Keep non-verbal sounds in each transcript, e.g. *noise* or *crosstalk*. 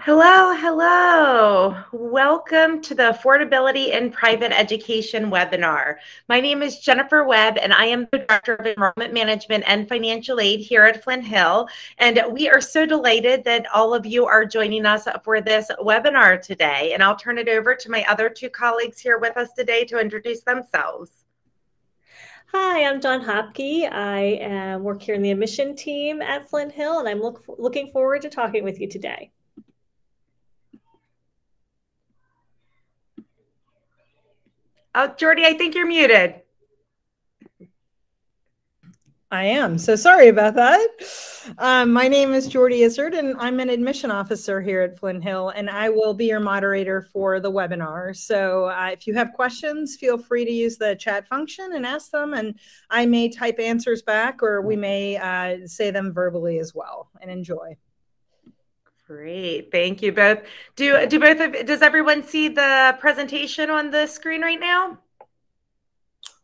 Hello, hello. Welcome to the Affordability in Private Education webinar. My name is Jennifer Webb, and I am the Director of Enrollment Management and Financial Aid here at Flint Hill. And we are so delighted that all of you are joining us for this webinar today. And I'll turn it over to my other two colleagues here with us today to introduce themselves. Hi, I'm Dawn Hopke. I uh, work here in the admission team at Flint Hill, and I'm look, looking forward to talking with you today. Oh, Jordy, I think you're muted. I am. So sorry about that. Um, my name is Jordy Izzard, and I'm an admission officer here at Flint Hill, and I will be your moderator for the webinar. So uh, if you have questions, feel free to use the chat function and ask them, and I may type answers back, or we may uh, say them verbally as well. And enjoy. Great, thank you both. Do do both of does everyone see the presentation on the screen right now?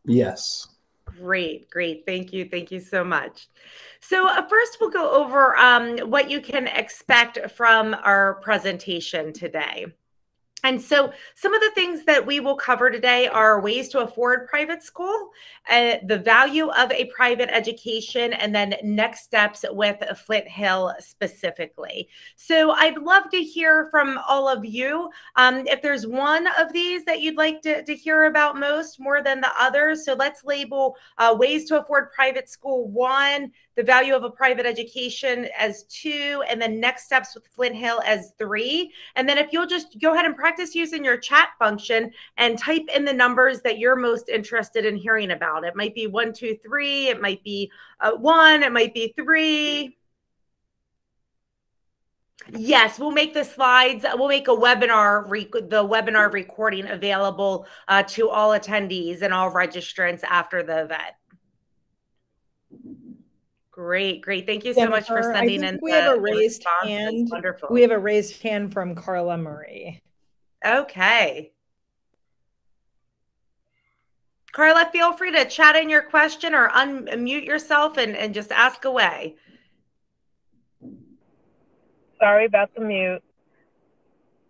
Yes. Great, great. Thank you, thank you so much. So uh, first, we'll go over um, what you can expect from our presentation today. And so, some of the things that we will cover today are ways to afford private school, uh, the value of a private education, and then next steps with Flint Hill specifically. So, I'd love to hear from all of you. Um, if there's one of these that you'd like to, to, hear about most more than the others, so let's label uh, ways to afford private school one, the value of a private education as two, and then next steps with Flint Hill as three. And then if you'll just go ahead and practice using your chat function and type in the numbers that you're most interested in hearing about. It might be one, two, three. It might be uh, one. It might be three. Yes, we'll make the slides. We'll make a webinar, the webinar recording available uh, to all attendees and all registrants after the event. Great, great. Thank you so Jennifer, much for sending in. We have a raised hand. Wonderful. We have a raised hand from Carla Marie. Okay. Carla, feel free to chat in your question or unmute yourself and, and just ask away. Sorry about the mute.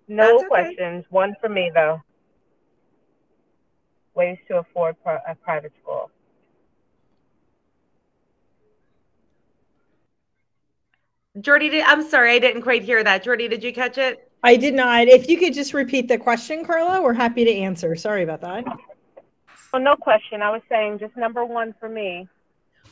No okay. questions. One for me, though. Ways to afford a private school. Jordy, did, I'm sorry, I didn't quite hear that. Jordy, did you catch it? I did not. If you could just repeat the question, Carla, we're happy to answer. Sorry about that. Oh, no question. I was saying just number one for me.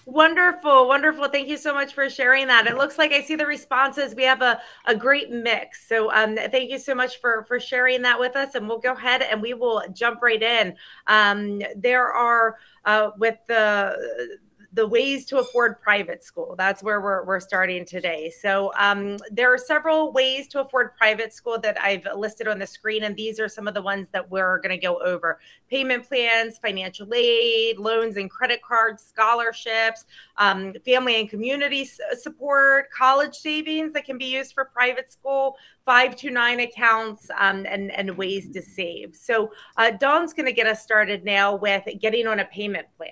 Wonderful, wonderful. Thank you so much for sharing that. It looks like I see the responses. We have a, a great mix. So um, thank you so much for, for sharing that with us. And we'll go ahead and we will jump right in. Um, there are, uh, with the the ways to afford private school. That's where we're, we're starting today. So um, there are several ways to afford private school that I've listed on the screen, and these are some of the ones that we're going to go over. Payment plans, financial aid, loans and credit cards, scholarships, um, family and community support, college savings that can be used for private school, 529 accounts, um, and, and ways to save. So uh, Dawn's going to get us started now with getting on a payment plan.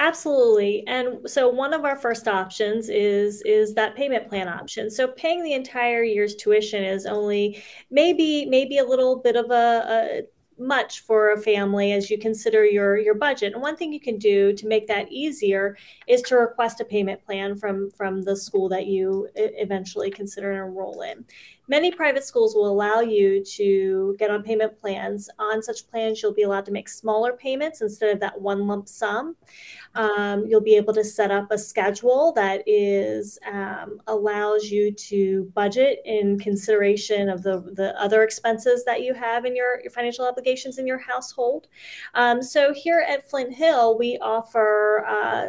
Absolutely. And so one of our first options is is that payment plan option. So paying the entire year's tuition is only maybe maybe a little bit of a, a much for a family as you consider your your budget. And one thing you can do to make that easier is to request a payment plan from from the school that you eventually consider and enroll in. Many private schools will allow you to get on payment plans. On such plans, you'll be allowed to make smaller payments instead of that one lump sum. Um, you'll be able to set up a schedule that is um, allows you to budget in consideration of the, the other expenses that you have in your, your financial obligations in your household. Um, so here at Flint Hill, we offer uh,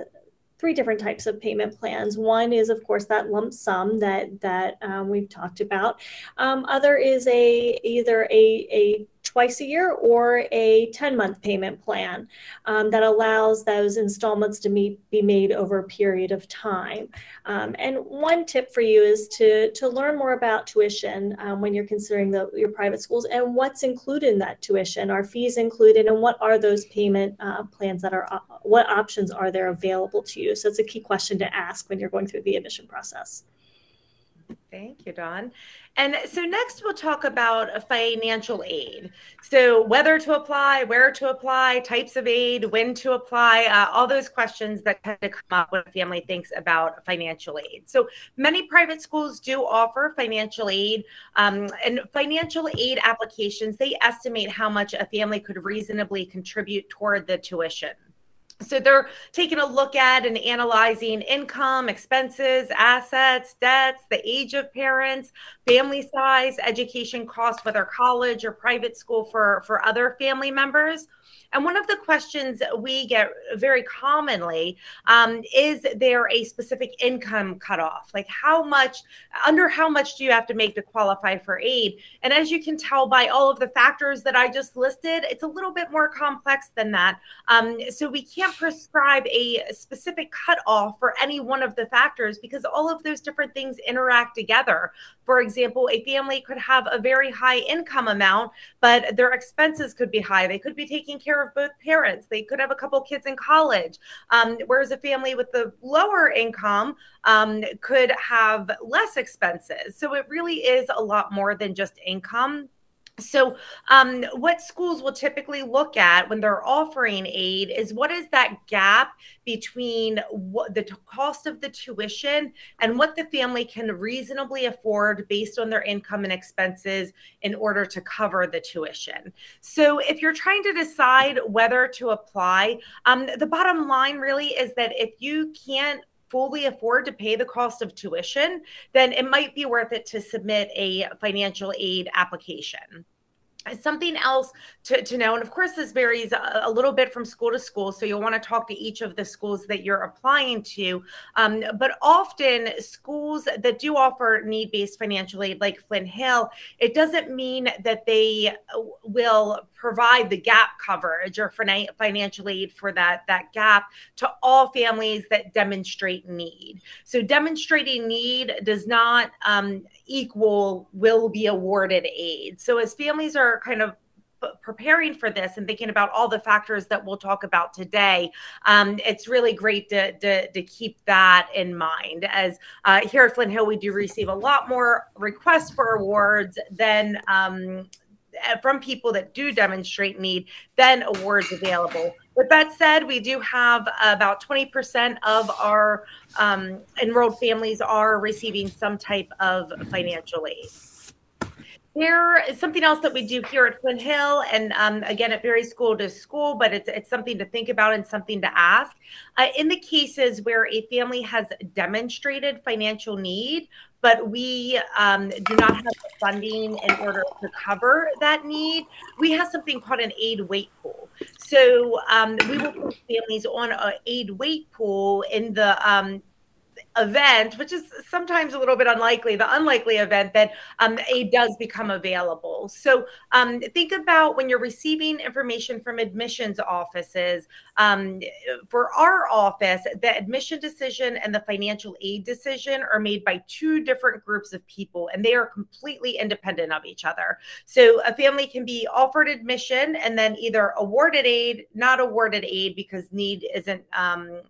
three different types of payment plans. One is, of course, that lump sum that that um, we've talked about. Um, other is a either a, a twice a year or a 10 month payment plan um, that allows those installments to meet, be made over a period of time. Um, and one tip for you is to, to learn more about tuition um, when you're considering the, your private schools and what's included in that tuition. Are fees included and what are those payment uh, plans that are, uh, what options are there available to you? So it's a key question to ask when you're going through the admission process. Thank you, Dawn. And so next we'll talk about financial aid. So whether to apply, where to apply, types of aid, when to apply, uh, all those questions that kind of come up when a family thinks about financial aid. So many private schools do offer financial aid um, and financial aid applications, they estimate how much a family could reasonably contribute toward the tuition. So they're taking a look at and analyzing income, expenses, assets, debts, the age of parents, family size, education cost, whether college or private school for, for other family members. And one of the questions we get very commonly um, is there a specific income cutoff? Like how much, under how much do you have to make to qualify for aid? And as you can tell by all of the factors that I just listed, it's a little bit more complex than that. Um, so we can't prescribe a specific cutoff for any one of the factors because all of those different things interact together. For example, a family could have a very high income amount, but their expenses could be high. They could be taking care of both parents. They could have a couple kids in college. Um, whereas a family with the lower income um, could have less expenses. So it really is a lot more than just income. So, um, what schools will typically look at when they're offering aid is what is that gap between what the cost of the tuition and what the family can reasonably afford based on their income and expenses in order to cover the tuition. So, if you're trying to decide whether to apply, um, the bottom line really is that if you can't fully afford to pay the cost of tuition, then it might be worth it to submit a financial aid application something else to, to know. And of course this varies a, a, little bit from school to school so you'll want to talk to each of the schools that you're applying to. Um, but often schools that do offer need-based financial aid like flint hill it doesn't mean that they uh, will provide the gap coverage or financial aid for that that gap to all families that demonstrate need. So demonstrating need does not um, equal will be awarded aid. So as families are kind of preparing for this and thinking about all the factors that we'll talk about today, um, it's really great to, to, to, keep that in mind. As uh, here at Flint Hill, we do receive a lot more requests for awards than um, from people that do demonstrate need than awards available. With that said, we do have about 20% of our um, enrolled families are receiving some type of financial aid. There is something else that we do here at Flint Hill, and um, again, it varies school to school, but it's it's something to think about and something to ask. Uh, in the cases where a family has demonstrated financial need, but we um, do not have the funding in order to cover that need, we have something called an aid wait pool. So um, we will put families on an aid wait pool in the um, event, which is sometimes a little bit unlikely, the unlikely event that um, aid does become available. So um, think about when you're receiving information from admissions offices. Um, for our office, the admission decision and the financial aid decision are made by two different groups of people, and they are completely independent of each other. So a family can be offered admission and then either awarded aid, not awarded aid because need isn't um,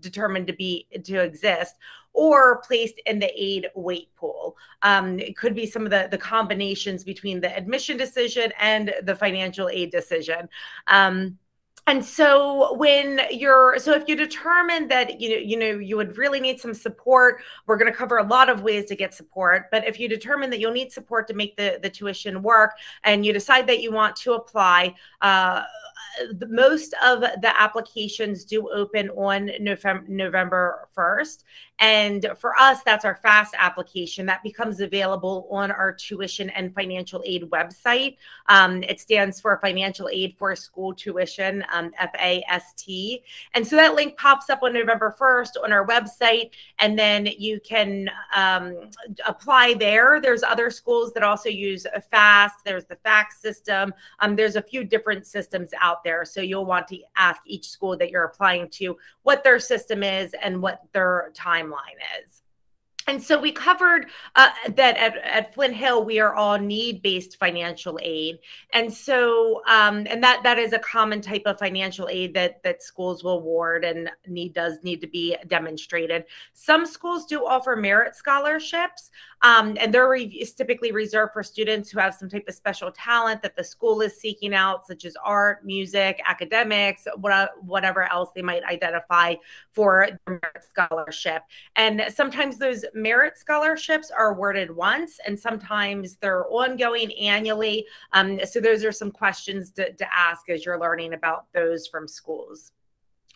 determined to be to exist or placed in the aid wait pool. Um, it could be some of the the combinations between the admission decision and the financial aid decision. Um, and so when you're so if you determine that you know you know you would really need some support we're going to cover a lot of ways to get support but if you determine that you'll need support to make the the tuition work and you decide that you want to apply uh, the, most of the applications do open on November, November 1st. And for us, that's our FAST application that becomes available on our tuition and financial aid website. Um, it stands for Financial Aid for School Tuition, um, FAST. And so that link pops up on November 1st on our website, and then you can um, apply there. There's other schools that also use FAST, there's the FACTS system. Um, there's a few different systems out there. So you'll want to ask each school that you're applying to what their system is and what their time timeline is. And so we covered uh, that at, at Flint Hill, we are all need-based financial aid, and so um, and that that is a common type of financial aid that that schools will award, and need does need to be demonstrated. Some schools do offer merit scholarships, um, and they're re- typically reserved for students who have some type of special talent that the school is seeking out, such as art, music, academics, whatever else they might identify for their merit scholarship. And sometimes those merit scholarships are awarded once, and sometimes they're ongoing annually. Um, so those are some questions to, to ask as you're learning about those from schools.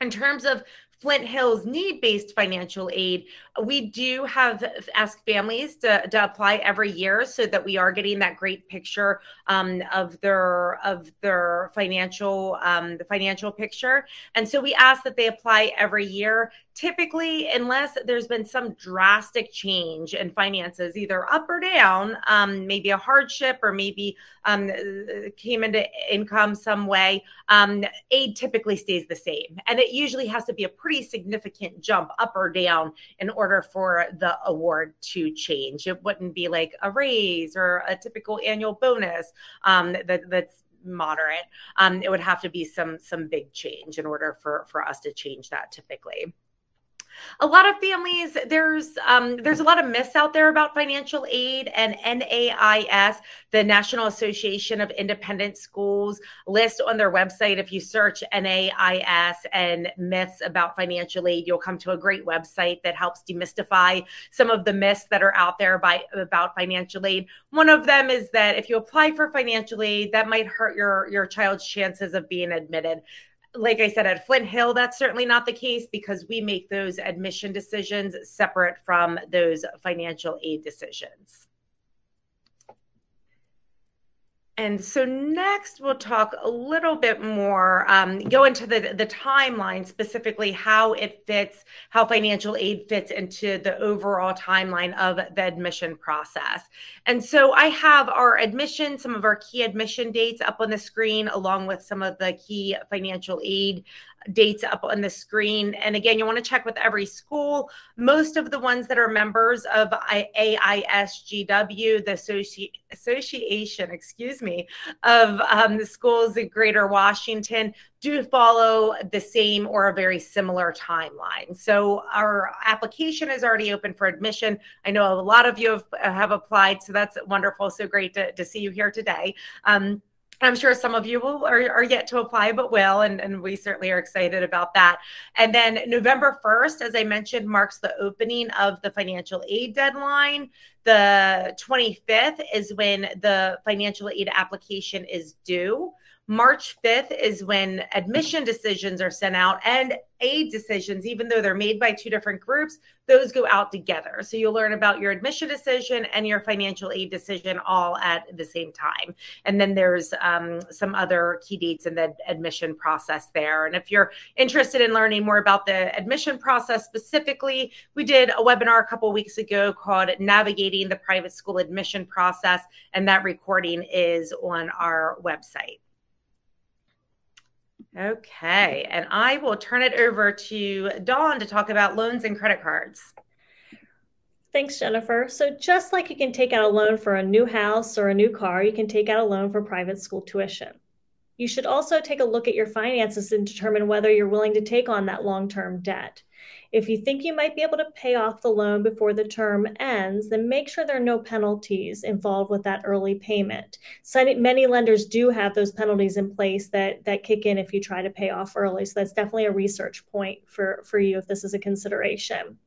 In terms of Flint Hills need based financial aid, we do have ask families to, to apply every year so that we are getting that great picture um, of their of their financial um, the financial picture. And so we ask that they apply every year typically, unless there's been some drastic change in finances, either up or down, um, maybe a hardship or maybe um, came into income some way, um, aid typically stays the same. And it usually has to be a pretty significant jump up or down in order for the award to change. It wouldn't be like a raise or a typical annual bonus um, that, that's moderate. Um, it would have to be some some big change in order for for us to change that typically a lot of families there's um, there's a lot of myths out there about financial aid and NAIS, the National Association of Independent Schools, list on their website. If you search NAIS and myths about financial aid, you'll come to a great website that helps demystify some of the myths that are out there by about financial aid. One of them is that if you apply for financial aid, that might hurt your your child's chances of being admitted like I said, at Flint Hill, that's certainly not the case because we make those admission decisions separate from those financial aid decisions. And so next we'll talk a little bit more, um, go into the, the timeline, specifically how it fits, how financial aid fits into the overall timeline of the admission process. And so I have our admission, some of our key admission dates up on the screen, along with some of the key financial aid dates up on the screen. And again, you want to check with every school. Most of the ones that are members of AISGW, the associ- association, excuse me, of um, the schools in Greater Washington, do follow the same or a very similar timeline. So our application is already open for admission. I know a lot of you have, have applied, so that's wonderful. So great to, to see you here today. Um, I'm sure some of you will are, are yet to apply, but will, and, and we certainly are excited about that. And then November 1st, as I mentioned, marks the opening of the financial aid deadline. The 25th is when the financial aid application is due. March 5th is when admission decisions are sent out and aid decisions, even though they're made by two different groups, those go out together. So you'll learn about your admission decision and your financial aid decision all at the same time. And then there's um, some other key dates in the admission process there. And if you're interested in learning more about the admission process specifically, we did a webinar a couple weeks ago called Navigating the Private School Admission Process, and that recording is on our website. Okay, and I will turn it over to Dawn to talk about loans and credit cards. Thanks, Jennifer. So, just like you can take out a loan for a new house or a new car, you can take out a loan for private school tuition. You should also take a look at your finances and determine whether you're willing to take on that long term debt. If you think you might be able to pay off the loan before the term ends, then make sure there are no penalties involved with that early payment. So many lenders do have those penalties in place that, that kick in if you try to pay off early. So that's definitely a research point for, for you if this is a consideration.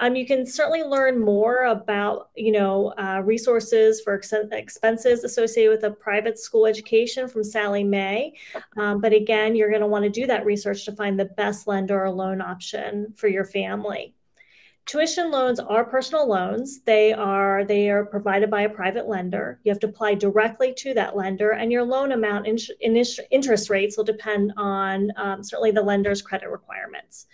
Um, you can certainly learn more about, you know, uh, resources for ex- expenses associated with a private school education from Sallie Mae. Um, but again, you're going to want to do that research to find the best lender or loan option for your family. Tuition loans are personal loans. They are they are provided by a private lender. You have to apply directly to that lender, and your loan amount in, interest rates will depend on um, certainly the lender's credit requirements.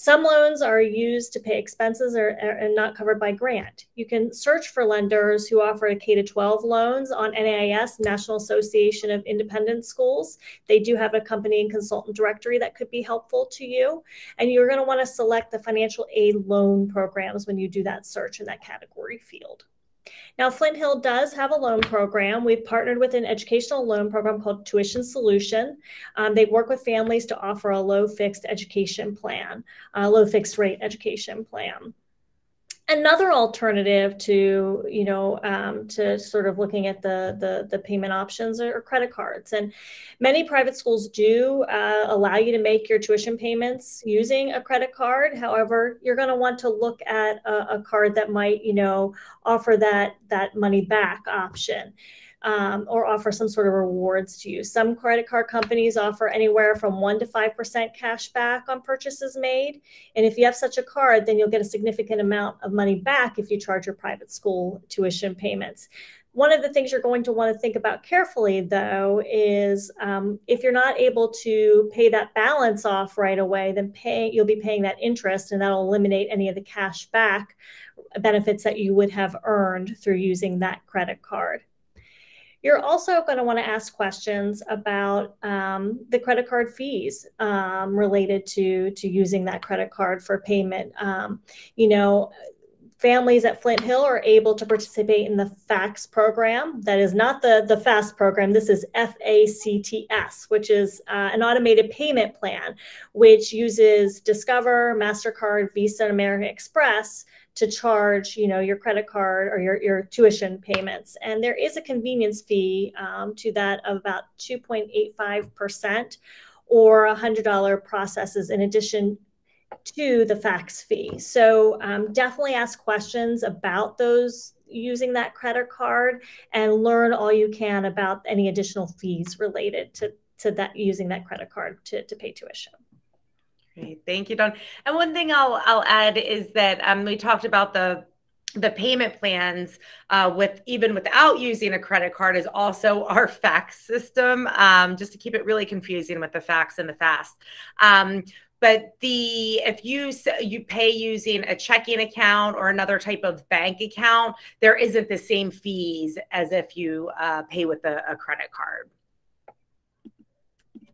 Some loans are used to pay expenses or, are not covered by grant. You can search for lenders who offer K to 12 loans on NAIS, National Association of Independent Schools. They do have a company and consultant directory that could be helpful to you. And you're going to want to select the financial aid loan programs when you do that search in that category field. Now, Flint Hill does have a loan program. We've partnered with an educational loan program called Tuition Solution. Um, they work with families to offer a low fixed education plan, a low fixed rate education plan another alternative to you know um, to sort of looking at the, the the payment options are credit cards. And many private schools do uh, allow you to make your tuition payments using a credit card. However you're going to want to look at a, a card that might you know offer that that money back option um, or offer some sort of rewards to you. Some credit card companies offer anywhere from 1% to 5% cash back on purchases made. And if you have such a card, then you'll get a significant amount of money back if you charge your private school tuition payments. One of the things you're going to want to think about carefully, though, is um, if you're not able to pay that balance off right away, then pay, you'll be paying that interest, and that'll eliminate any of the cash back benefits that you would have earned through using that credit card. You're also going to want to ask questions about um, the credit card fees um, related to to using that credit card for payment. Um, you know, families at Flint Hill are able to participate in the FACTS program. That is not the, the FAST program. This is FACTS, which is uh, an automated payment plan, which uses Discover, MasterCard, Visa, and American Express to charge, you know, your credit card or your, your tuition payments. And there is a convenience fee um, to that of about 2.85% or $100 processes in addition to the FACTS fee. So um, definitely ask questions about those using that credit card and learn all you can about any additional fees related to, to that using that credit card to, to pay tuition. Thank you, Dawn. And one thing I'll I'll add is that um, we talked about the the payment plans uh, with even without using a credit card is also *laughs* our FACTS system um, just to keep it really confusing with the FACTS and the FAST. Um, but the if you you pay using a checking account or another type of bank account there isn't the same fees as if you uh, pay with a, a credit card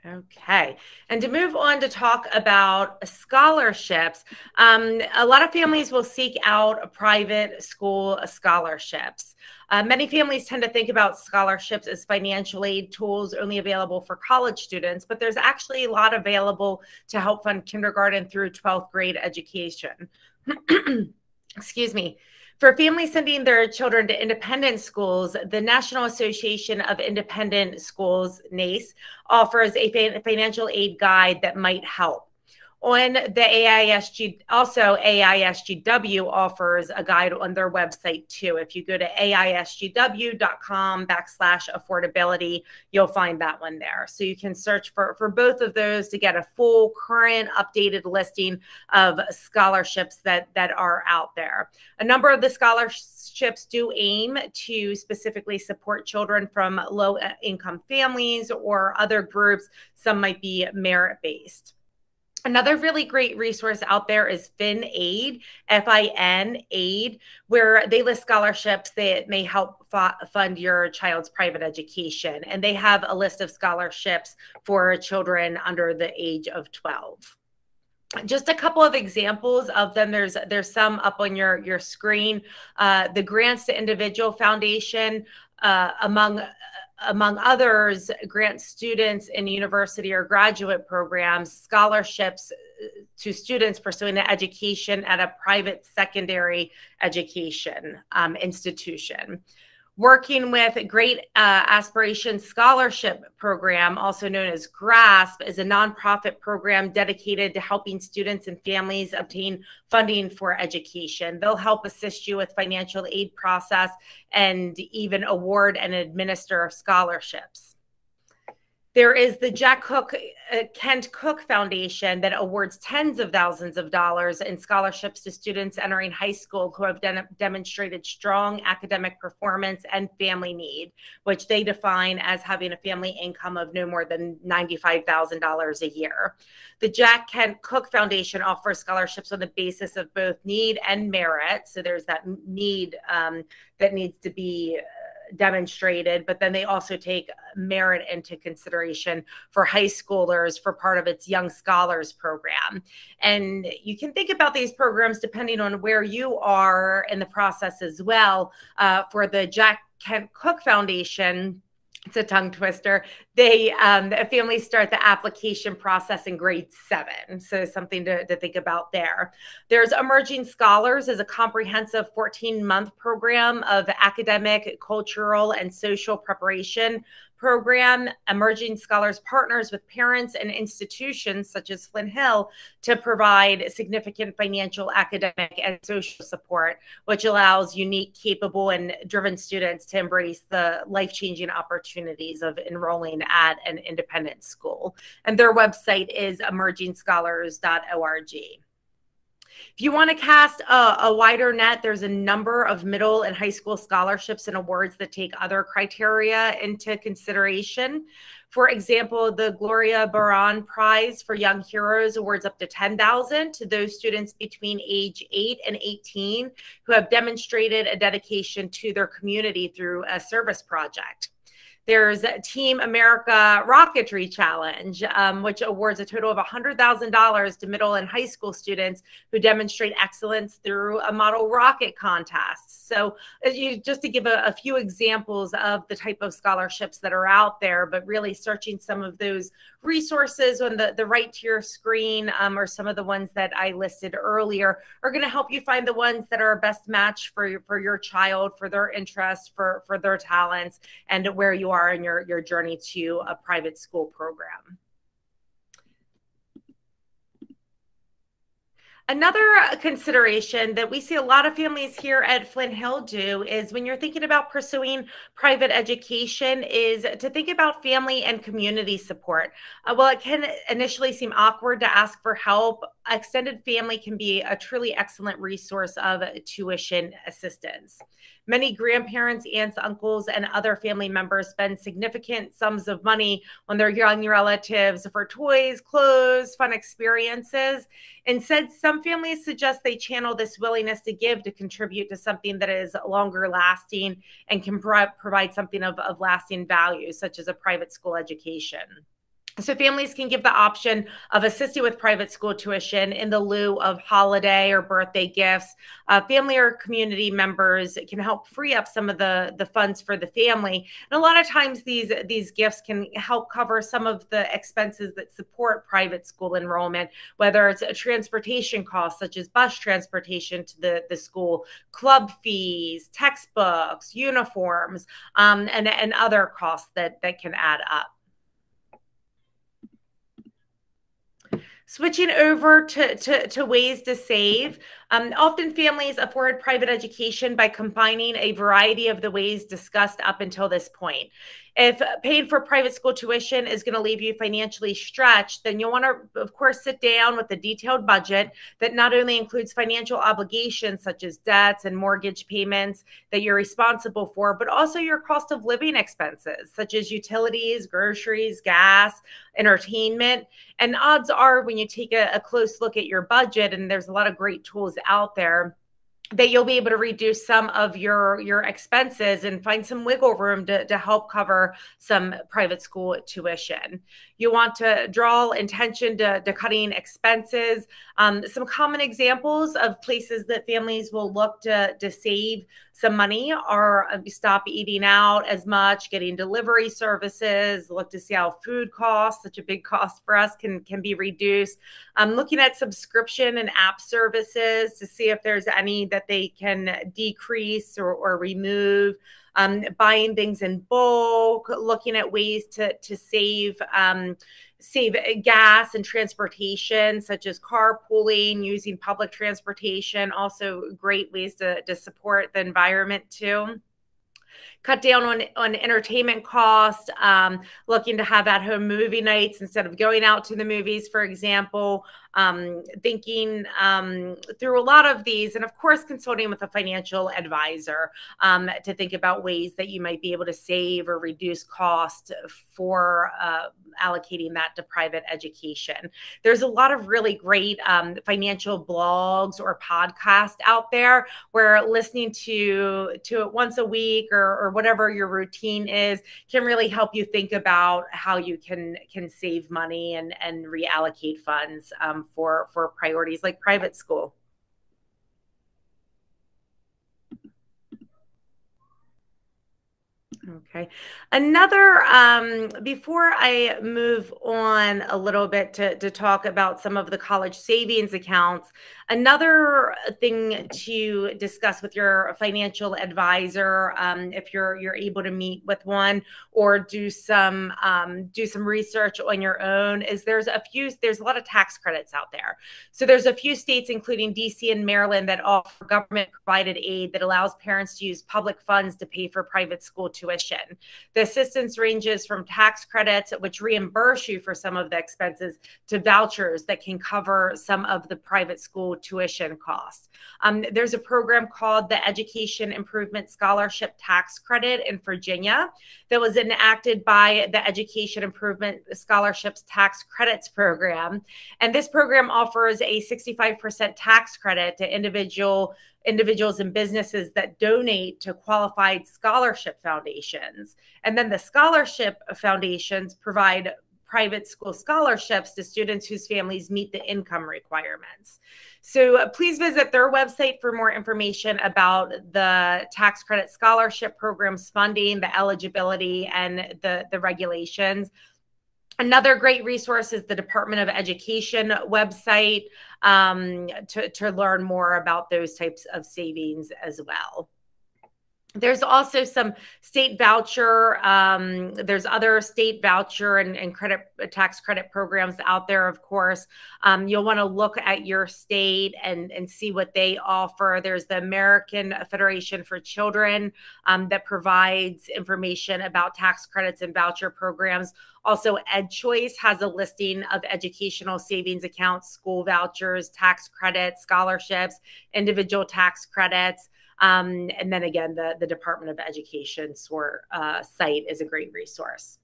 Okay. And to move on to talk about scholarships, um, a lot of families will seek out private school scholarships. Uh, many families tend to think about scholarships as financial aid tools only available for college students, but there's actually a lot available to help fund kindergarten through 12th grade education. *clears throat* Excuse me. For families sending their children to independent schools, the National Association of Independent Schools, NAIS, offers a financial aid guide that might help on the AISG, also AISGW offers a guide on their website too. If you go to AISGW.com backslash affordability, you'll find that one there. So you can search for, for both of those to get a full current updated listing of scholarships that, that are out there. A number of the scholarships do aim to specifically support children from low income families or other groups. Some might be merit based. Another really great resource out there is FinAid, F I N Aid, where they list scholarships that may help fund your child's private education. And they have a list of scholarships for children under the age of 12 just a couple of examples of them. There's there's some up on your your screen. Uh, the grants to individual foundation uh, among among others, grant students in university or graduate programs scholarships uh, to students pursuing an education at a private secondary education um, institution working with Great uh, Aspiration Scholarship Program, also known as GRASP, is a nonprofit program dedicated to helping students and families obtain funding for education. They'll help assist you with financial aid process and even award and administer scholarships. There is the Jack Cooke, uh, Kent Cooke Foundation that awards tens of thousands of dollars in scholarships to students entering high school who have de- demonstrated strong academic performance and family need, which they define as having a family income of no more than $95,000 a year. The Jack Kent Cooke Foundation offers scholarships on the basis of both need and merit. So there's that need um, that needs to be demonstrated, but then they also take merit into consideration for high schoolers for part of its Young Scholars program. And you can think about these programs depending on where you are in the process as well. Uh, for the Jack Kent Cooke Foundation, it's a tongue twister. They um, families start the application process in grade seven, so something to, to think about there. There's Emerging Scholars is a comprehensive 14 month program of academic, cultural, and social preparation program, Emerging Scholars partners with parents and institutions such as Flint Hill to provide significant financial, academic, and social support, which allows unique, capable, and driven students to embrace the life changing opportunities of enrolling at an independent school. And their website is emergingscholars.org. If you want to cast a, a, wider net, there's a number of middle and high school scholarships and awards that take other criteria into consideration. For example, the Gloria Barron Prize for Young Heroes awards up to 10,000 to those students between age 8 and 18 who have demonstrated a dedication to their community through a service project. There's Team America Rocketry Challenge, um, which awards a total of $100,000 to middle and high school students who demonstrate excellence through a model rocket contest. So, uh, you, just to give a, a few examples of the type of scholarships that are out there, but really searching some of those resources on the, the right to your screen um, or some of the ones that I listed earlier are going to help you find the ones that are a best match for your, for your child, for their interests, for, for their talents, and where you are in your, your journey to a private school program. Another consideration that we see a lot of families here at Flint Hill do is when you're thinking about pursuing private education is to think about family and community support. Uh, while it can initially seem awkward to ask for help, extended family can be a truly excellent resource of tuition assistance. Many grandparents, aunts, uncles, and other family members spend significant sums of money on their young relatives for toys, clothes, fun experiences. Instead, some families suggest they channel this willingness to give to contribute to something that is longer lasting and can pro- provide something of, of lasting value, such as a private school education. So families can give the option of assisting with private school tuition in the lieu of holiday or birthday gifts. Uh, family or community members can help free up some of the, the funds for the family. And a lot of times these, these gifts can help cover some of the expenses that support private school enrollment, whether it's a transportation cost such as bus transportation to the, the school, club fees, textbooks, uniforms, um, and, and other costs that, that can add up. Switching over to, to, to ways to save, um, often families afford private education by combining a variety of the ways discussed up until this point. If paying for private school tuition is going to leave you financially stretched, then you'll want to, of course, sit down with a detailed budget that not only includes financial obligations such as debts and mortgage payments that you're responsible for, but also your cost of living expenses such as utilities, groceries, gas, entertainment. And odds are, when you take a, a close look at your budget, and there's a lot of great tools out there that you'll be able to reduce some of your your expenses and find some wiggle room to, to help cover some private school tuition. You want to draw attention to, to cutting expenses. Um, some common examples of places that families will look to, to save some money are uh, stop eating out as much getting delivery services look to see how food costs such a big cost for us can can be reduced um, looking at subscription and app services to see if there's any that they can decrease or, or remove. Um, buying things in bulk, looking at ways to to save um, save gas and transportation, such as carpooling, using public transportation. Also, great ways to to support the environment too cut down on on entertainment costs, um, looking to have at home movie nights instead of going out to the movies, for example um, thinking um, through a lot of these, and of course, consulting with a financial advisor um, to think about ways that you might be able to save or reduce cost for uh, allocating that to private education. There's a lot of really great um, financial blogs or podcasts out there where listening to to it once a week or, or whatever your routine is can really help you think about how you can can save money and and reallocate funds um, for for priorities like private school. Okay. Another, um, before I move on a little bit to, to talk about some of the college savings accounts, Another thing to discuss with your financial advisor, um, if you're you're able to meet with one or do some um, do some research on your own, is there's a few there's a lot of tax credits out there. So there's a few states, including DC and Maryland, that offer government provided aid that allows parents to use public funds to pay for private school tuition. The assistance ranges from tax credits, which reimburse you for some of the expenses, to vouchers that can cover some of the private school tuition costs. Um, there's a program called the Education Improvement Scholarship Tax Credit in Virginia that was enacted by the Education Improvement Scholarships Tax Credits Program. And this program offers a 65% tax credit to individual individuals and businesses that donate to qualified scholarship foundations. And then the scholarship foundations provide private school scholarships to students whose families meet the income requirements. So uh, please visit their website for more information about the tax credit scholarship programs funding, the eligibility, and the, the regulations. Another great resource is the Department of Education website um, to, to learn more about those types of savings as well. There's also some state voucher. Um, there's other state voucher and, and, credit tax credit programs out there, of course. Um, you'll want to look at your state and, and see what they offer. There's the American Federation for Children um, that provides information about tax credits and voucher programs. Also, EdChoice has a listing of educational savings accounts, school vouchers, tax credits, scholarships, individual tax credits. Um, and then again, the, the Department of Education SOAR, uh, site is a great resource.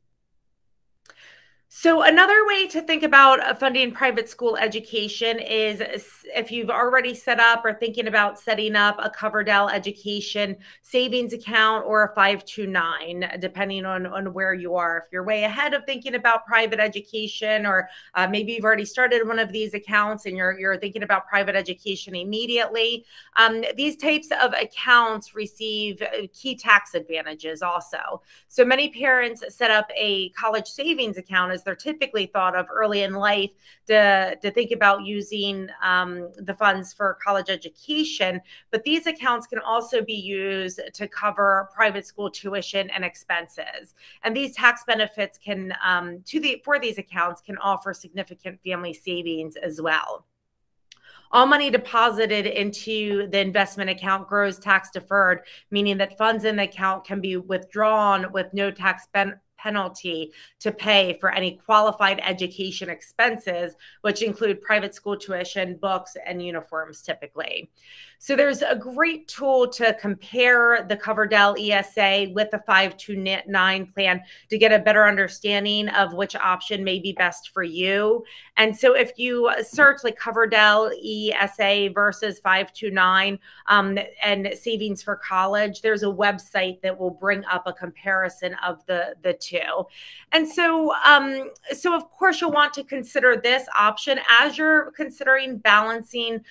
So, another way to think about uh, funding private school education is if you've already set up or thinking about setting up a Coverdell education savings account or a 529, depending on, on where you are. If you're way ahead of thinking about private education, or uh, maybe you've already started one of these accounts and you're, you're thinking about private education immediately, um, these types of accounts receive uh, key tax advantages also. So, many parents set up a college savings account they're typically thought of early in life to, to think about using um, the funds for college education. But these accounts can also be used to cover private school tuition and expenses. And these tax benefits can, um, to the for these accounts, can offer significant family savings as well all money deposited into the investment account grows tax deferred, meaning that funds in the account can be withdrawn with no tax ben- penalty to pay for any qualified education expenses, which include private school tuition, books, and uniforms typically. So there's a great tool to compare the Coverdell ESA with the 529 plan to get a better understanding of which option may be best for you. And so if you search like Coverdell ESA versus 529 um, and savings for college, there's a website that will bring up a comparison of the, the two. And so, um, so of course you'll want to consider this option as you're considering balancing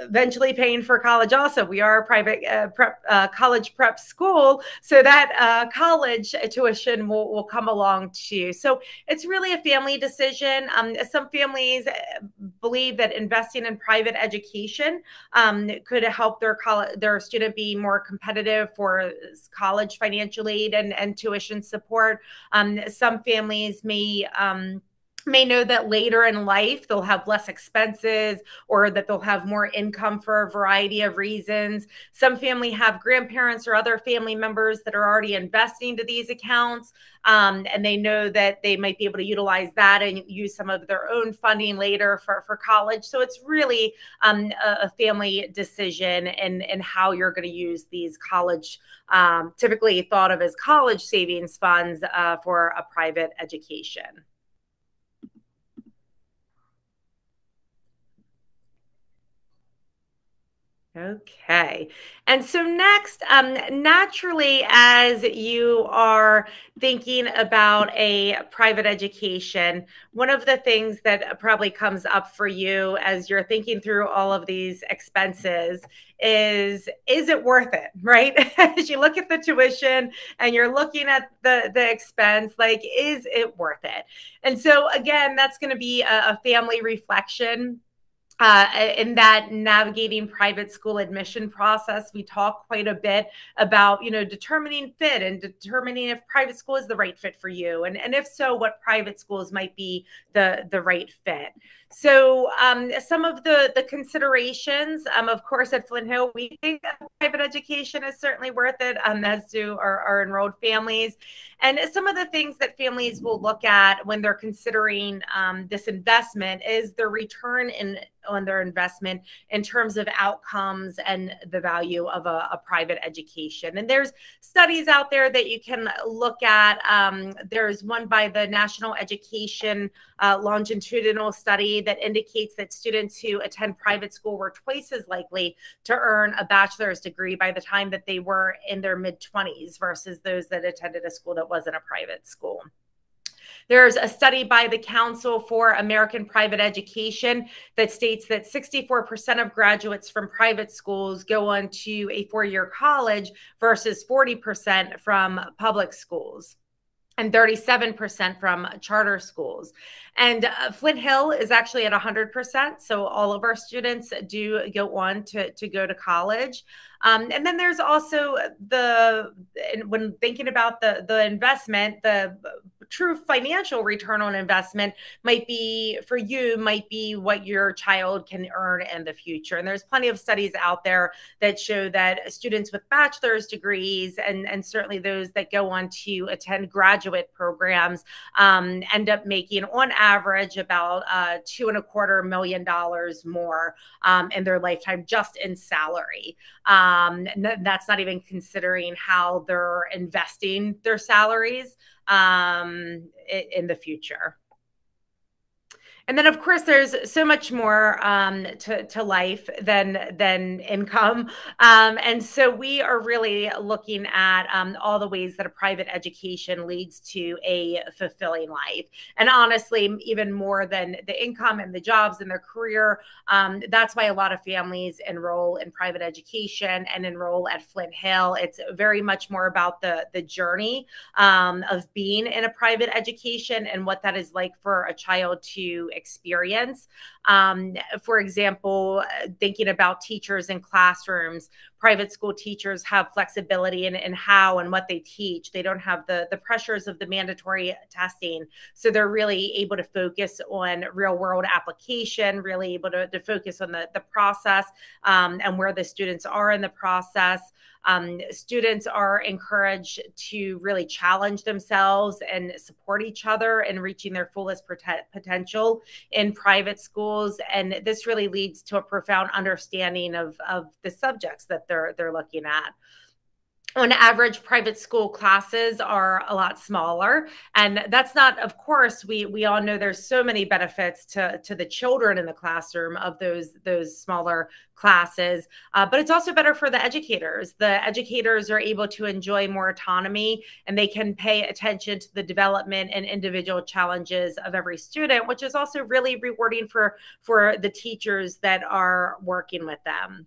eventually paying for college also. We are a private uh, prep uh, college prep school so that uh, college tuition will, will come along too so it's really a family decision. Um, some families uh, believe that investing in private education um, could help their college their student be more competitive for college financial aid and, and tuition support um, some families may um, may know that later in life they'll have less expenses or that they'll have more income for a variety of reasons. Some family have grandparents or other family members that are already investing to these accounts. Um, and they know that they might be able to utilize that and use some of their own funding later for, for college. So it's really um, a, a, family decision and, and how you're going to use these college, um, typically thought of as college savings funds uh, for a private education. Okay. And so, next, um, naturally, as you are thinking about a private education, one of the things that probably comes up for you as you're thinking through all of these expenses is is it worth it *laughs* right? As you look at the tuition and you're looking at the the expense like is it worth it? And so again that's going to be a, a family reflection uh, in that navigating private school admission process, we talk quite a bit about, you know, determining fit and determining if private school is the right fit for you, and and if so, what private schools might be the the right fit. So um, some of the the considerations, um, of course, at Flint Hill, we think private education is certainly worth it, um, as do our, our enrolled families. And some of the things that families will look at when they're considering um, this investment is the return in on their investment in terms of outcomes and the value of a, a private education. And there's studies out there that you can look at. Um, there's one by the National Education uh, Longitudinal Study that indicates that students who attend private school were twice as likely to earn a bachelor's degree by the time that they were in their mid 20s versus those that attended a school that wasn't a private school. There's a study by the Council for American Private Education that states that 64% of graduates from private schools go on to a four year college versus 40% from public schools and 37% from charter schools. And uh, Flint Hill is actually at 100%. So all of our students do go on to, to go to college. Um, and then there's also the, when thinking about the, the investment, the true financial return on investment might be for you might be what your child can earn in the future. And there's plenty of studies out there that show that students with bachelor's degrees and and certainly those that go on to attend graduate programs um, end up making on average about uh, two and a quarter million dollars more um, in their lifetime just in salary. Um, that's not even considering how they're investing their salaries um, in the future. And then, of course, there's so much more um, to, to life than than income, um, and so we are really looking at um, all the ways that a private education leads to a fulfilling life. And honestly, even more than the income and the jobs and their career, um, that's why a lot of families enroll in private education and enroll at Flint Hill. It's very much more about the the journey um, of being in a private education and what that is like for a child to experience. Um, for example, thinking about teachers in classrooms, private school teachers have flexibility in, in how and what they teach. They don't have the, the pressures of the mandatory testing. So they're really able to focus on real world application, really able to, to focus on the, the process um, and where the students are in the process. Um, students are encouraged to really challenge themselves and support each other in reaching their fullest potential in private schools. And this really leads to a profound understanding of, of the subjects that they're, they're looking at on average private school classes are a lot smaller. And that's not of course we we all know there's so many benefits to to the children in the classroom of those those smaller classes. Uh, but it's also better for the educators. The educators are able to enjoy more autonomy and they can pay attention to the development and individual challenges of every student which is also really rewarding for for the teachers that are working with them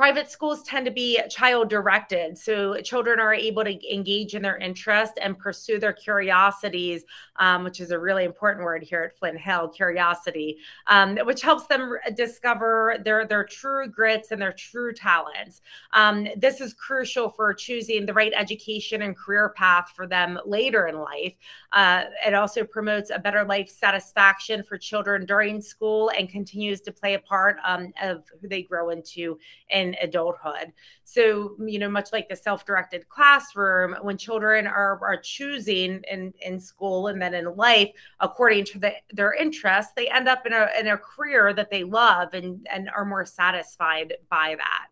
Private schools tend to be child directed, so children are able to engage in their interest and pursue their curiosities, um, which is a really important word here at Flint Hill curiosity, um, which helps them discover their, their true grits and their true talents. Um, this is crucial for choosing the right education and career path for them later in life. Uh, it also promotes a better life satisfaction for children during school and continues to play a part um, of who they grow into in adulthood. So, you know, much like the self-directed classroom, when children are, are choosing in, in school and then in life according to the, their interests, they end up in a, in a career that they love and, and are more satisfied by that.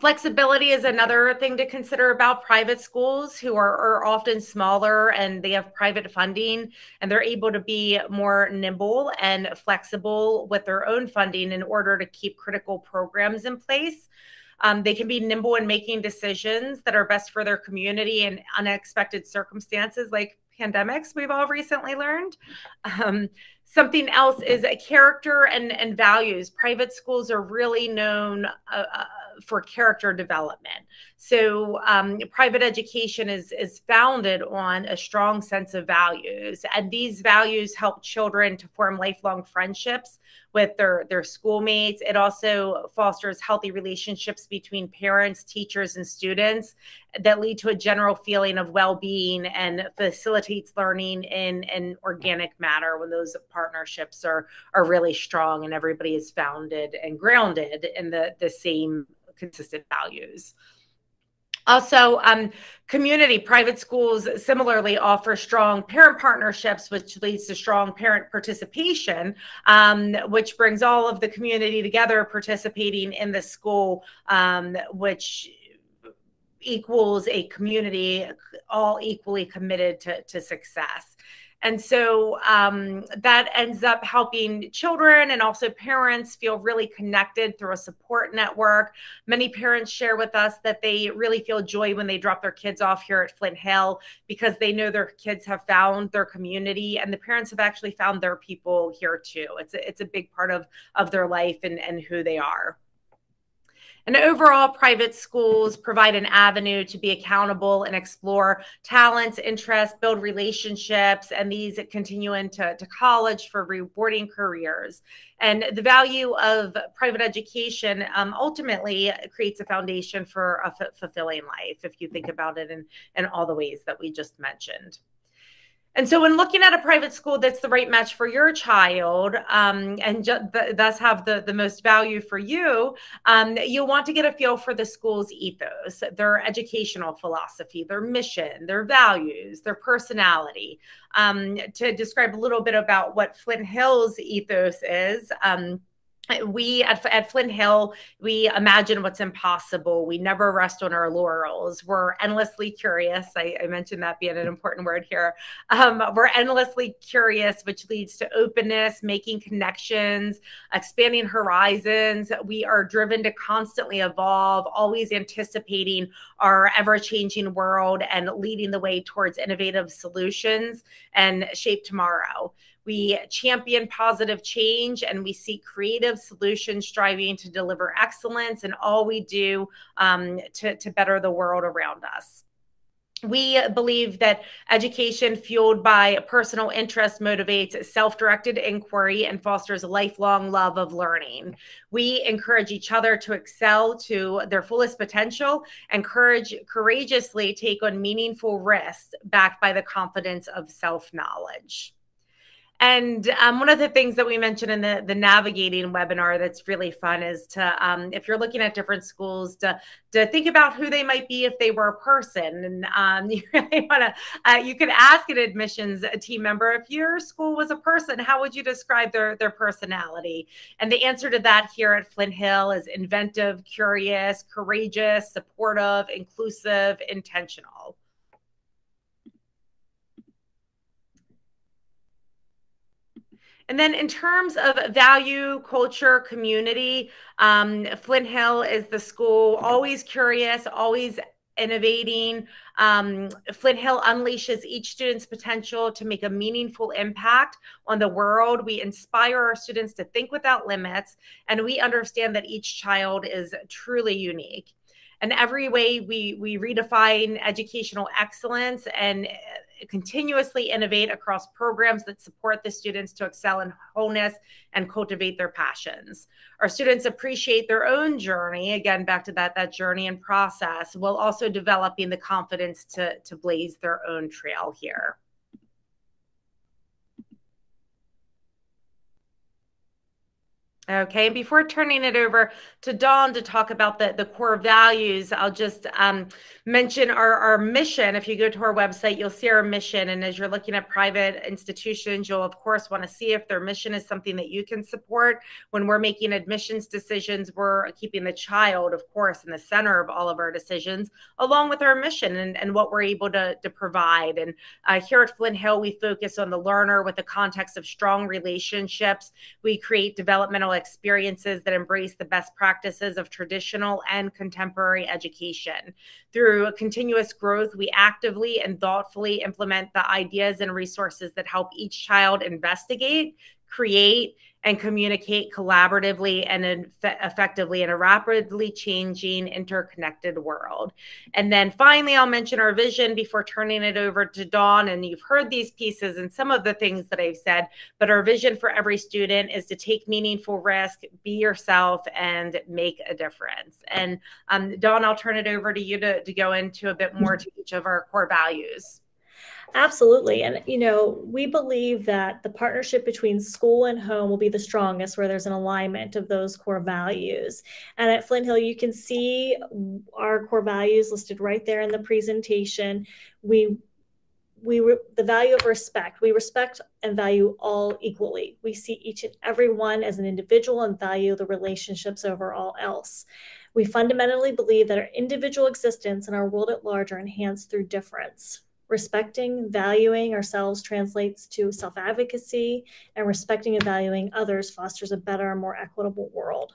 Flexibility is another thing to consider about private schools who are, are, often smaller and they have private funding and they're able to be more nimble and flexible with their own funding in order to keep critical programs in place. Um, they can be nimble in making decisions that are best for their community in unexpected circumstances like pandemics we've all recently learned. Um, something else is a character and, and values. Private schools are really known uh, uh for character development. So um, private education is is founded on a strong sense of values, and these values help children to form lifelong friendships with their their schoolmates. It also fosters healthy relationships between parents, teachers, and students that lead to a general feeling of well-being and facilitates learning in an organic manner when those partnerships are are really strong and everybody is founded and grounded in the the same consistent values. Also, um, community private schools similarly offer strong parent partnerships, which leads to strong parent participation, um, which brings all of the community together participating in the school, um, which equals a community all equally committed to, to success. And so um, that ends up helping children and also parents feel really connected through a support network. Many parents share with us that they really feel joy when they drop their kids off here at Flint Hill because they know their kids have found their community and the parents have actually found their people here too. It's a, it's a big part of, of their life and, and who they are. And overall, private schools provide an avenue to be accountable and explore talents, interests, build relationships, and these continue into to college for rewarding careers. And the value of private education um, ultimately creates a foundation for a fulfilling life, if you think about it in, in all the ways that we just mentioned. And so, when looking at a private school that's the right match for your child um, and ju- th- thus have the, the most value for you, um, you'll want to get a feel for the school's ethos, their educational philosophy, their mission, their values, their personality. Um, to describe a little bit about what Flint Hill's ethos is, um, we at, at Flint Hill, we imagine what's impossible. We never rest on our laurels. We're endlessly curious. I, I mentioned that being an important word here. Um, we're endlessly curious, which leads to openness, making connections, expanding horizons. We are driven to constantly evolve, always anticipating our ever changing world and leading the way towards innovative solutions and shape tomorrow. We champion positive change and we seek creative solutions, striving to deliver excellence in all we do um, to, to better the world around us. We believe that education fueled by personal interest motivates self-directed inquiry and fosters a lifelong love of learning. We encourage each other to excel to their fullest potential and courage courageously take on meaningful risks backed by the confidence of self-knowledge and um, one of the things that we mentioned in the, the navigating webinar that's really fun is to, um, if you're looking at different schools, to, to think about who they might be if they were a person. And um, *laughs* you really want to, uh, you could ask an admissions team member, if your school was a person, how would you describe their, their personality? And the answer to that here at Flint Hill is inventive, curious, courageous, supportive, inclusive, intentional. And then in terms of value, culture, community, um, Flint Hill is the school always curious, always innovating. Um, Flint Hill unleashes each student's potential to make a meaningful impact on the world. We inspire our students to think without limits, and we understand that each child is truly unique. And every way we we redefine educational excellence and continuously innovate across programs that support the students to excel in wholeness and cultivate their passions. Our students appreciate their own journey, again, back to that, that journey and process, while also developing the confidence to, to blaze their own trail here. Okay, and before turning it over to Dawn to talk about the, the core values, I'll just um, mention our, our mission. If you go to our website, you'll see our mission. And as you're looking at private institutions, you'll, of course, want to see if their mission is something that you can support. When we're making admissions decisions, we're keeping the child, of course, in the center of all of our decisions, along with our mission and, and what we're able to, to provide. And uh, here at Flint Hill, we focus on the learner with the context of strong relationships. We create developmental experiences that embrace the best practices of traditional and contemporary education. Through continuous growth, we actively and thoughtfully implement the ideas and resources that help each child investigate, create, and communicate collaboratively and effectively in a rapidly changing, interconnected world. And then finally, I'll mention our vision before turning it over to Dawn. And you've heard these pieces and some of the things that I've said, but our vision for every student is to take meaningful risk, be yourself, and make a difference. And um, Dawn, I'll turn it over to you to, to go into a bit more to each of our core values. Absolutely. And, you know, we believe that the partnership between school and home will be the strongest where there's an alignment of those core values. And at Flint Hill, you can see our core values listed right there in the presentation. We we re- the value of respect we respect and value all equally we see each and every one as an individual and value the relationships over all else we fundamentally believe that our individual existence and our world at large are enhanced through difference respecting, valuing ourselves translates to self advocacy, and respecting and valuing others fosters a better, more equitable world.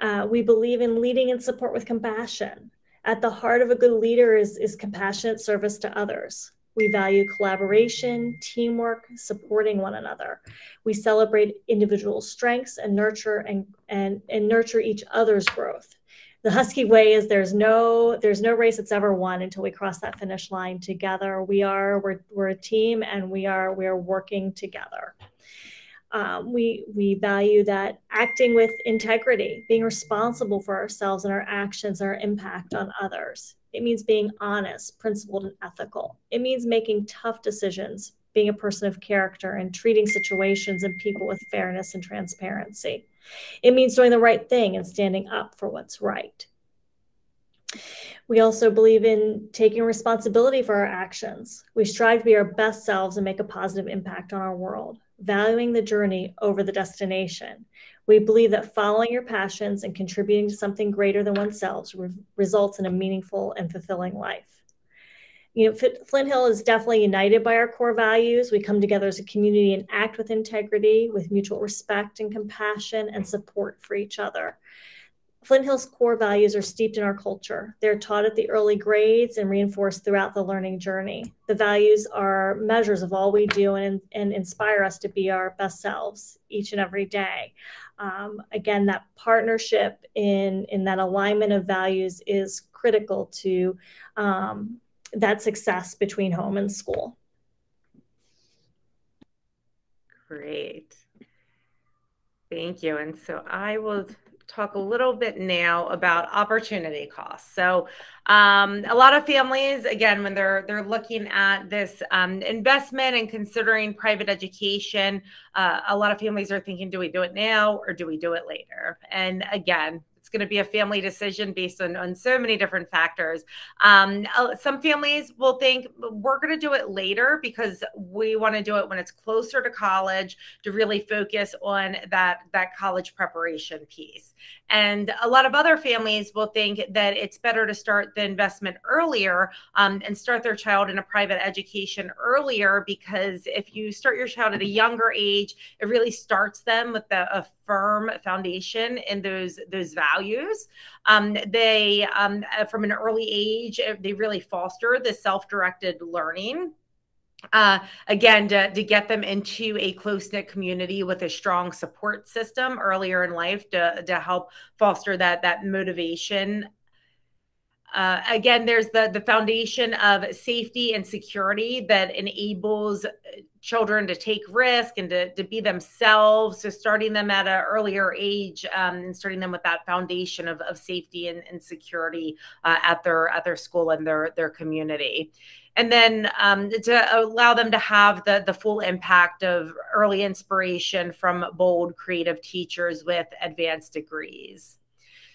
Uh, we believe in leading and support with compassion. At the heart of a good leader is, is compassionate service to others. We value collaboration, teamwork, supporting one another. We celebrate individual strengths and nurture and, and, and nurture each other's growth the husky way is there's no there's no race that's ever won until we cross that finish line together. We are we're, we're a team and we are we are working together. Um, we we value that acting with integrity being responsible for ourselves and our actions our impact on others. It means being honest principled and ethical. It means making tough decisions being a person of character and treating situations and people with fairness and transparency it means doing the right thing and standing up for what's right. We also believe in taking responsibility for our actions. We strive to be our best selves and make a positive impact on our world, valuing the journey over the destination. We believe that following your passions and contributing to something greater than oneself re- results in a meaningful and fulfilling life you know, Flint Hill is definitely united by our core values. We come together as a community and act with integrity, with mutual respect and compassion and support for each other. Flint Hill's core values are steeped in our culture. They're taught at the early grades and reinforced throughout the learning journey. The values are measures of all we do and, and inspire us to be our best selves each and every day. Um, again, that partnership in, in that alignment of values is critical to um, that success between home and school. Great. Thank you. And so I will talk a little bit now about opportunity costs. So, um, a lot of families, again, when they're they're looking at this um, investment and considering private education, uh, a lot of families are thinking, do we do it now or do we do it later? And again, it's going to be a family decision based on, on so many different factors. Um, uh, some families will think we're going to do it later because we want to do it when it's closer to college to really focus on that that college preparation piece. And a lot of other families will think that it's better to start the investment earlier um, and start their child in a private education earlier because if you start your child at a younger age, it really starts them with the, a firm foundation in those those values. Um, they, um, uh, from an early age, uh, they really foster the self directed learning. Uh, again, to, to get them into a close knit community with a strong support system earlier in life to, to help foster that that motivation uh, again, there's the the foundation of safety and security that enables uh, children to take risk and to, to be themselves. So starting them at an earlier age um, and starting them with that foundation of, of safety and, and security uh, at their at their school and their their community. And then um, to allow them to have the, the full impact of early inspiration from bold, creative teachers with advanced degrees.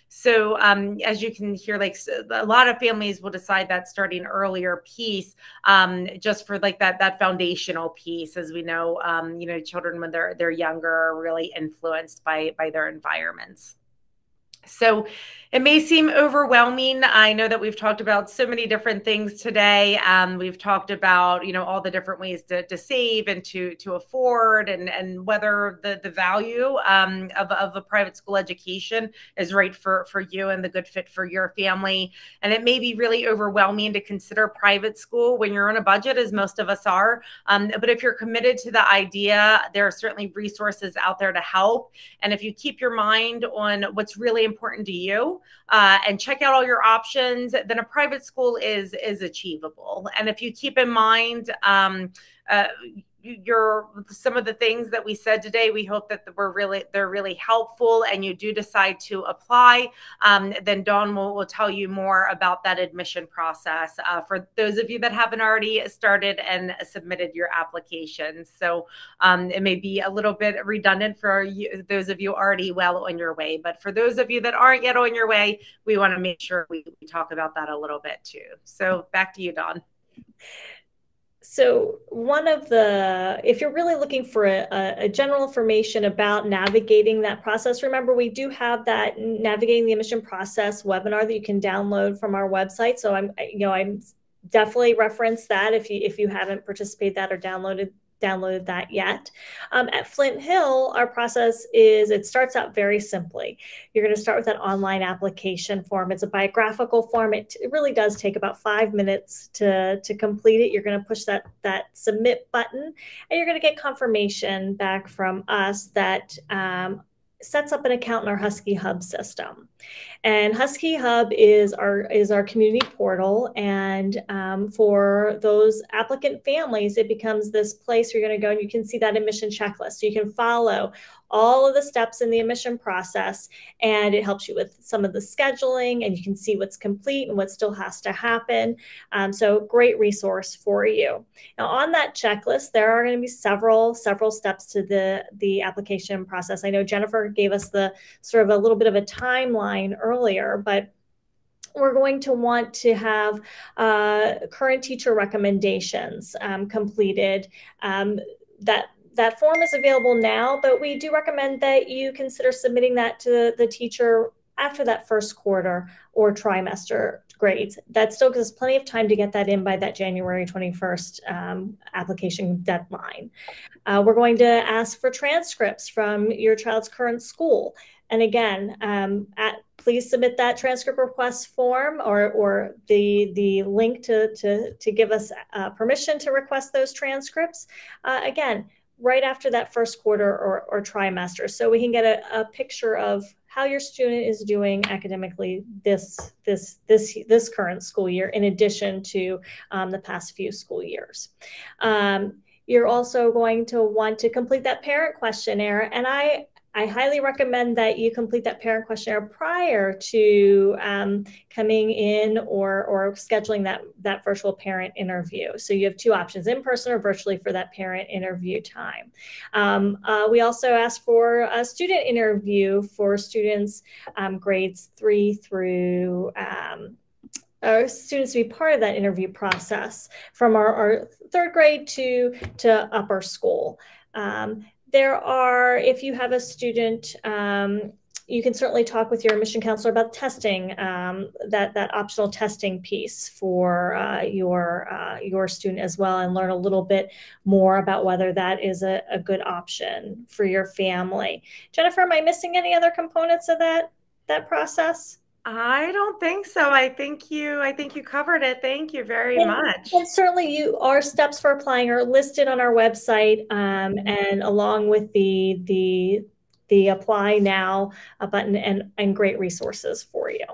So um, as you can hear, like a lot of families will decide that starting earlier piece, um, just for like that that foundational piece. As we know, um, you know, children when they're they're younger are really influenced by by their environments. So it may seem overwhelming. I know that we've talked about so many different things today. Um, we've talked about, you know, all the different ways to, to save and to to afford and and whether the the value um, of, of a private school education is right for for you and the good fit for your family. And it may be really overwhelming to consider private school when you're on a budget, as most of us are. Um, but if you're committed to the idea, there are certainly resources out there to help. And if you keep your mind on what's really important to you uh, and check out all your options, then a private school is is achievable. And if you keep in mind um, uh, your some of the things that we said today we hope that we're really they're really helpful and you do decide to apply um, then dawn will, will tell you more about that admission process. Uh, for those of you that haven't already started and submitted your applications so um, it may be a little bit redundant for you, those of you already well on your way but for those of you that aren't yet on your way we want to make sure we, we talk about that a little bit too. So back to you dawn so one of the, if you're really looking for a, a, general information about navigating that process, remember we do have that navigating the admission process webinar that you can download from our website. So I'm, you know, I'm definitely reference that if you if you haven't participated that or downloaded downloaded that yet. Um, at Flint Hill, our process is it starts out very simply. You're going to start with an online application form. It's a biographical form. It, it really does take about five minutes to, to complete it. You're going to push that, that submit button and you're going to get confirmation back from us that um, sets up an account in our Husky Hub system. And Husky Hub is our is our community portal, and um, for those applicant families, it becomes this place you're going to go and you can see that admission checklist. So you can follow all of the steps in the admission process and it helps you with some of the scheduling and you can see what's complete and what still has to happen. Um, so great resource for you. Now on that checklist, there are going to be several, several steps to the, the application process. I know Jennifer gave us the sort of a little bit of a timeline earlier, but we're going to want to have uh, current teacher recommendations um, completed um, that that form is available now, but we do recommend that you consider submitting that to the teacher after that first quarter or trimester grades. That still gives us plenty of time to get that in by that January 21st um, application deadline. Uh, we're going to ask for transcripts from your child's current school. And again, um, at, please submit that transcript request form or, or the, the link to, to, to give us uh, permission to request those transcripts. Uh, again, right after that first quarter or, or trimester. So we can get a, a picture of how your student is doing academically this this this this current school year in addition to um, the past few school years. Um, you're also going to want to complete that parent questionnaire. And i I highly recommend that you complete that parent questionnaire prior to um, coming in or, or scheduling that, that virtual parent interview. So you have two options, in person or virtually for that parent interview time. Um, uh, we also ask for a student interview for students um, grades three through um, uh, students to be part of that interview process from our, our third grade to, to upper school. Um, there are, if you have a student, um, you can certainly talk with your admission counselor about testing um, that that optional testing piece for uh, your uh, your student as well, and learn a little bit more about whether that is a, a good option for your family. Jennifer, am I missing any other components of that? that process? I don't think so. I think you I think you covered it. Thank you very and, much. And certainly you our steps for applying are listed on our website um, and along with the the the apply now button and and great resources for you.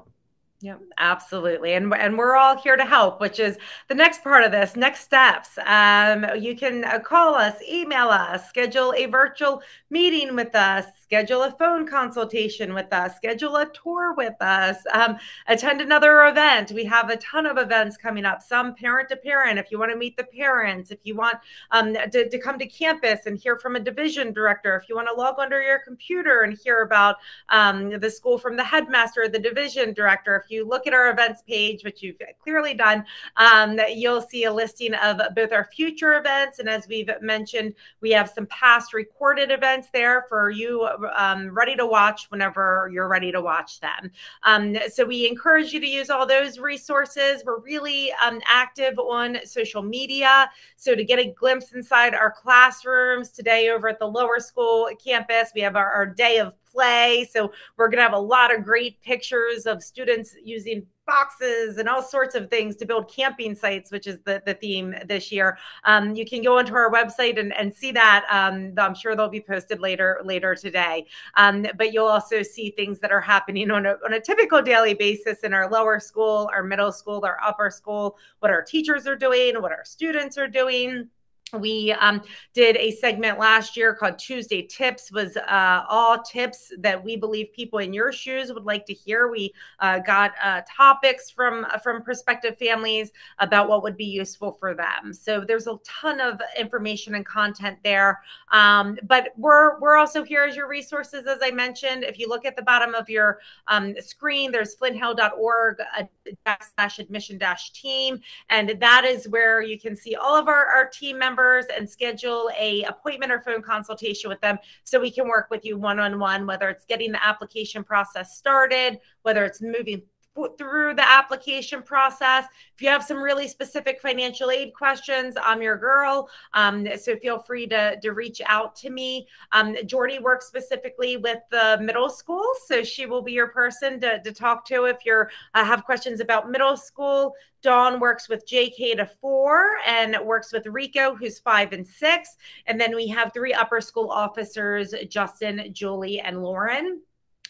Yeah, absolutely. And, and we're all here to help, which is the next part of this, next steps. Um, you can uh, call us, email us, schedule a virtual meeting with us, schedule a phone consultation with us, schedule a tour with us, um, attend another event. We have a ton of events coming up, some parent to parent. If you want to meet the parents, if you want um, to, to come to campus and hear from a division director, if you want to log onto your computer and hear about um, the school from the headmaster the division director, if you look at our events page, which you've clearly done, um, you'll see a listing of both our future events. And as we've mentioned, we have some past recorded events there for you um, ready to watch whenever you're ready to watch them. Um, so we encourage you to use all those resources. We're really um, active on social media. So to get a glimpse inside our classrooms today over at the lower school campus, we have our, our day of play. So we're going to have a lot of great pictures of students using boxes and all sorts of things to build camping sites, which is the, the theme this year. Um, you can go onto our website and, and see that. Um, I'm sure they'll be posted later later today. Um, but you'll also see things that are happening on a, on a typical daily basis in our lower school, our middle school, our upper school, what our teachers are doing, what our students are doing we um, did a segment last year called tuesday tips was uh, all tips that we believe people in your shoes would like to hear. We uh, got uh, topics from uh, from prospective families about what would be useful for them. So there's a ton of information and content there. Um, but we're we're also here as your resources as i mentioned. If you look at the bottom of your um, screen there's flinthill.org slash admission dash team and that is where you can see all of our, our team members members and schedule a appointment or phone consultation with them so we can work with you one-on-one whether it's getting the application process started whether it's moving through the application process. If you have some really specific financial aid questions, I'm your girl. Um, so feel free to, to reach out to me. Um, Jordy works specifically with the middle school, so she will be your person to, to talk to if you uh, have questions about middle school. Dawn works with JK to four and works with Rico, who's five and six. And then we have three upper school officers, Justin, Julie, and Lauren.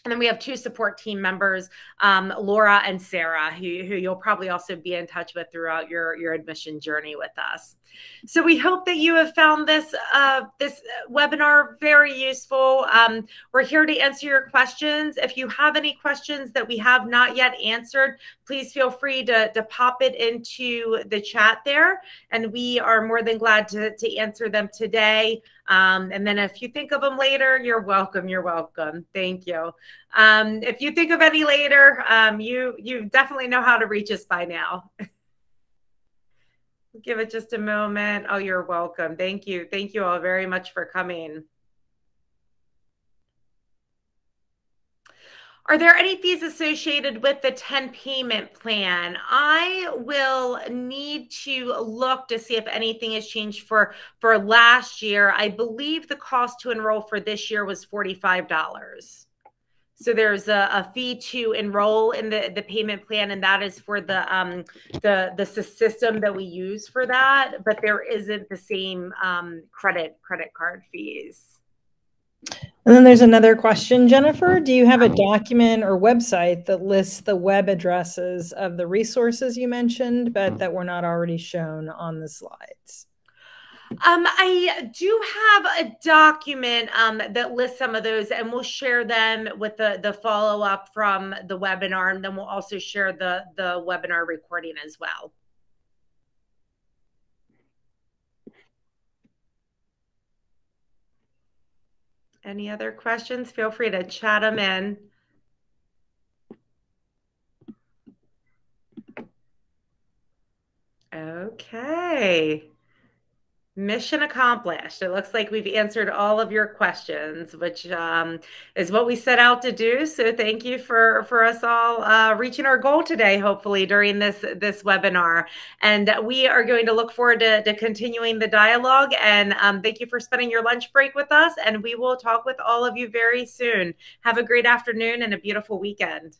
And then we have two support team members, um, Laura and Sarah, who, who you'll probably also be in touch with throughout your, your admission journey with us. So we hope that you have found this uh, this webinar very useful. Um, we're here to answer your questions. If you have any questions that we have not yet answered, please feel free to, to pop it into the chat there, and we are more than glad to, to answer them today. Um, and then if you think of them later, you're welcome. You're welcome. Thank you. Um, if you think of any later, um, you you definitely know how to reach us by now. *laughs* Give it just a moment. Oh, you're welcome. Thank you. Thank you all very much for coming. Are there any fees associated with the 10 payment plan? I will need to look to see if anything has changed for for last year. I believe the cost to enroll for this year was $45. So there's a, a, fee to enroll in the, the payment plan, and that is for the um, the the system that we use for that. But there isn't the same um, credit credit card fees. And then there's another question, Jennifer. Do you have a document or website that lists the web addresses of the resources you mentioned, but that were not already shown on the slides? Um, I do have a document um, that lists some of those, and we'll share them with the the follow up from the webinar, and then we'll also share the the webinar recording as well. Any other questions? Feel free to chat them in. Okay. Mission accomplished. It looks like we've answered all of your questions, which um, is what we set out to do. So thank you for for us all uh, reaching our goal today. Hopefully during this this webinar, and we are going to look forward to, to continuing the dialogue. And um, thank you for spending your lunch break with us. And we will talk with all of you very soon. Have a great afternoon and a beautiful weekend.